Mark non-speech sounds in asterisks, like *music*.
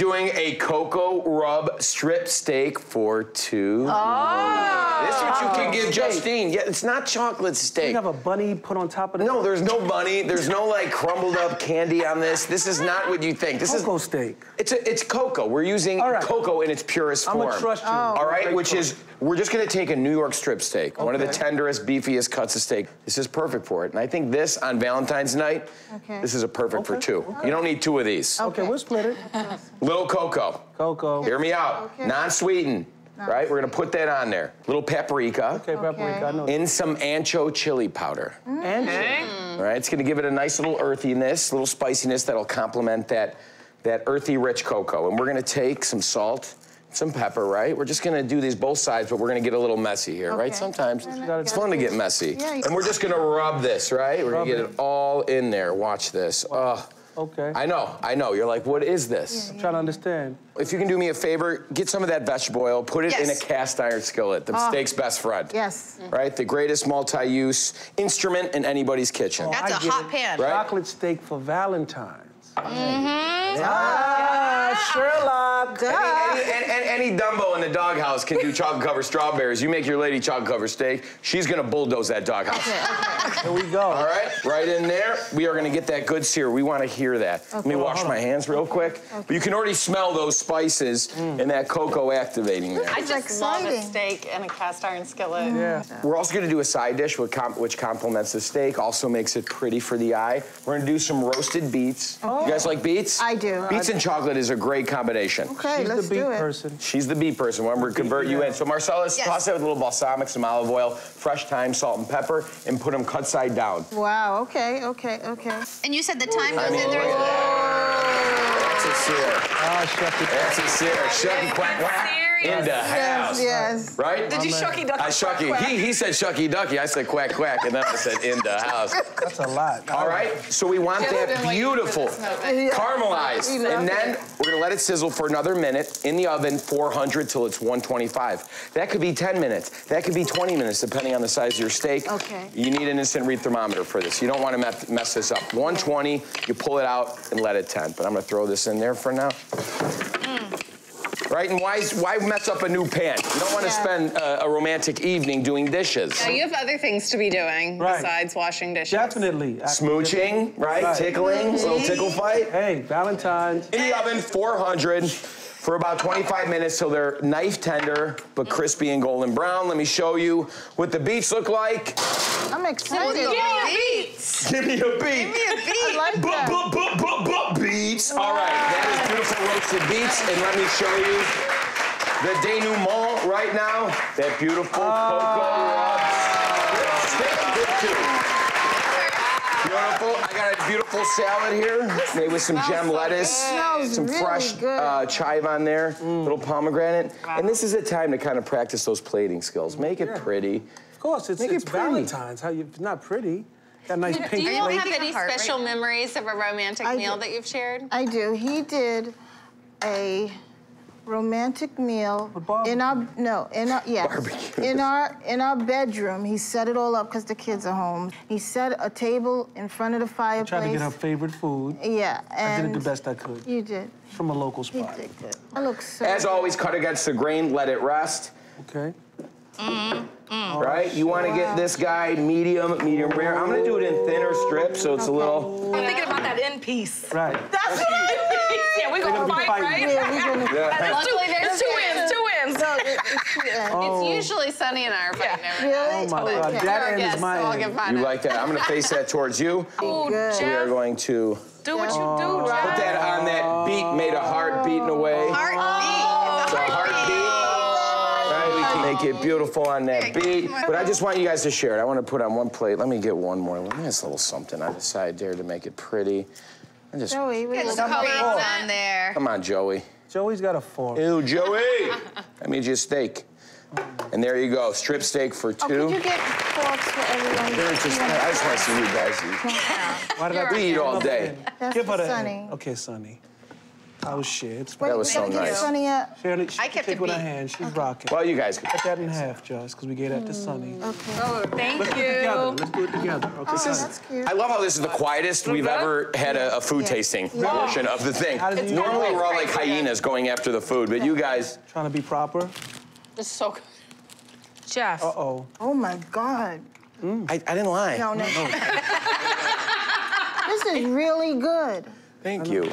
Doing a cocoa rub strip steak for two. Oh. This is what you can give Justine. Yeah, it's not chocolate steak. You have a bunny put on top of it. No, there's no bunny. There's no like crumbled up candy on this. This is not what you think. This cocoa is steak. It's a, it's cocoa. We're using All right. cocoa in its purest form. I'm form. gonna trust you. All right, Great which is we're just gonna take a New York strip steak, one of the tenderest, beefiest cuts of steak. This is perfect for it. And I think this on Valentine's night, Okay. this is a perfect for Okay. two. You don't need two of these. Okay, we'll split it. *laughs* Little cocoa. Cocoa. Hear me out. Okay. Non-sweetened. Right? We're gonna put that on there. Little paprika. Okay, paprika. I. In some ancho chili powder. Mm. And All right, it's gonna give it a nice little earthiness, little spiciness that'll complement that, that earthy, rich cocoa. And we're gonna take some salt, some pepper, right? We're just gonna do these both sides, but we're gonna get a little messy here, right? Sometimes it's fun to get messy. Yeah, And we're just gonna rub this, right? We're gonna get it. it all in there. Watch this. Oh, Okay. I know, I know. You're like, what is this? I'm trying to understand. If you can do me a favor, get some of that vegetable oil, put it in a cast iron skillet, the steak's best friend. Yes. Right? The greatest multi-use instrument in anybody's kitchen. That's I a hot it. pan. Right? Chocolate steak for Valentine's. Mm-hmm. Ah, Sherlock. Any, any, any, any Dumbo in the doghouse can do chocolate *laughs* covered strawberries. You make your lady chocolate covered steak, she's gonna bulldoze that doghouse. *laughs* Here we go. All right, right in there. We are gonna get that good sear. We wanna hear that. Let me wash my hands real quick. But you can already smell those spices and that cocoa activating there. I It's just love a steak and a cast iron skillet. Yeah. We're also gonna do a side dish with com- which complements the steak, also makes it pretty for the eye. We're gonna do some roasted beets. You guys like beets? I do. Beets and chocolate is a great combination. Okay, She's let's the beat do it. person. She's the beet person. When we convert you in. So Marcellus, Yes. toss it with a little balsamic, some olive oil, fresh thyme, salt, and pepper, and put them cut side down. Wow, okay, okay, okay. And you said the time I goes in there. at that. That's a sear. Ah, Chef. That's a sear. Shucky quack quack in the house. Yes, yes. Right? Did you shucky duck? I shucky. He, he said shucky ducky. I said quack quack, and then I said in the house. That's a lot. All right. So we want that beautiful caramelized, and then we're gonna let it sizzle for another minute in the oven, 400 till it's 125. That could be 10 minutes. That could be 20 minutes, depending on the size of your steak. Okay. You need an instant read thermometer for this. You don't want to mess this up. 120. You pull it out and let it temp. But I'm gonna throw this in there for now. Right, and why, why mess up a new pan? You don't want to Yeah. spend uh, a romantic evening doing dishes. Yeah, you have other things to be doing Right. besides washing dishes. Definitely. Smooching, right? Right. Tickling, little tickle fight. Hey, Valentine's. In the oven, 400 for about 25 minutes till they're knife tender but crispy and golden brown. Let me show you what the beets look like. I'm excited. Give me a beets. Give me a beet. Give me a beet. I like Bu- that. beets. All right, that is beautiful roasted beets. And let me show you the denouement right now. That beautiful cocoa rub. Steak. Beautiful. I got a beautiful salad here, made with some gem lettuce, some really fresh uh, chive on there, little pomegranate. And this is a time to kind of practice those plating skills. Make it pretty. Of course, it's, Make it's pretty. Valentine's. How you? It's not pretty. Got a nice Do pink you plate. have any heart right special memories of a romantic I meal do. that you've shared? I do. He did a romantic meal in our no in our yes Barbecue. in our in our bedroom. He set it all up because the kids are home. He set a table in front of the fireplace. Tried to get her favorite food. Yeah, I did it the best I could. You did. From a local You spot. did good. I look so. As always, cut against the grain, let it rest. Okay. Mm-hmm. Right? You want to get this guy medium, medium rare. I'm gonna do it in thinner strips, so it's a little. I'm thinking about that end piece. Right. That's what I *laughs* think. Yeah, we're gonna gonna be fight, right? Yeah, we're gonna- Yeah. *laughs* That's two, Luckily, there's two two wins, two wins. No, it's, yeah. Oh. It's usually Sunny and I are fighting Yeah. Really? Oh my God. Okay. That Our end is my so I'll end. You like that? I'm gonna face that towards you. *laughs* Ooh, Good. We are going to do what you Oh. do, put that on that beat, made a heart beating away. Heartbeat. Oh. It's a heartbeat. Right, we can make it beautiful on that beat. But I just want you guys to share it. I want to put on one plate. Let me get one more. Let me just a little something on the side there to make it pretty. I just Joey, we Get look some up- on there. come on, Joey. Joey's got a fork. Ew, Joey. I made you a steak. And there you go, strip steak for Oh, could two. you get forks for everyone? They're just, I just want to see you guys eat. Why did I We eat all day. That's Give her for the Okay, Sunny. Oh shit. It's That was so nice. Sunny, uh, Shirley, she I kept take it with her beat. hand. She's rocking. Well, you guys. Cut that in half, just, because we gave that to Sunny. okay. Thank Let's do it together. Let's do it together. Okay, Oh, Sunny. that's cute. I love how this is the quietest we've ever had a, a food Yeah. tasting Yeah. portion of the thing. How Normally we're all like hyenas going after the food, but you guys, Trying to be proper. This is so good. Chef. Uh-oh. Oh my God. I, I didn't lie. No, no. *laughs* this is really good. Thank you.